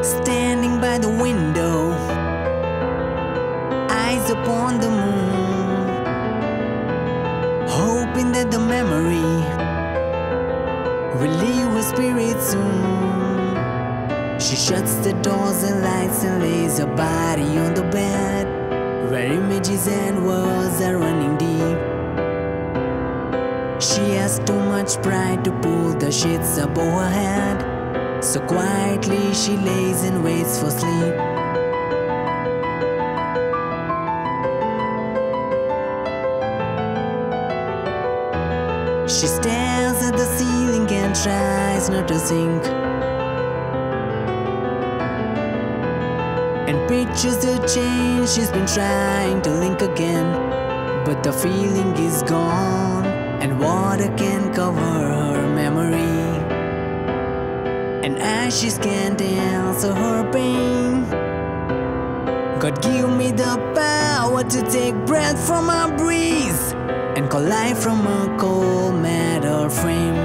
Standing by the window, eyes upon the moon, hoping that the memory will leave her spirit soon. She shuts the doors and lights and lays her body on the bed, where images and words are running deep. She has too much pride to pull the sheets above her head. So quietly she lays and waits for sleep. She stares at the ceiling and tries not to sink. And pictures the change she's been trying to link again. But the feeling is gone, and water can cover And ashes can't answer her pain. God give me the power to take breath from my breeze and call life from a cold metal frame.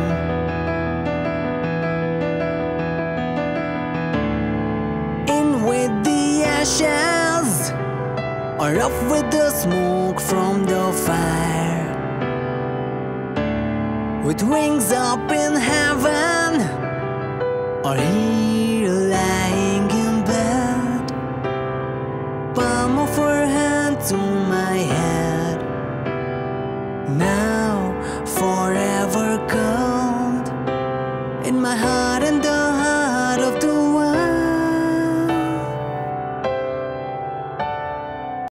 In with the ashes, or off with the smoke from the fire. With wings up in your hand to my head. Now, forever cold in my heart and dark.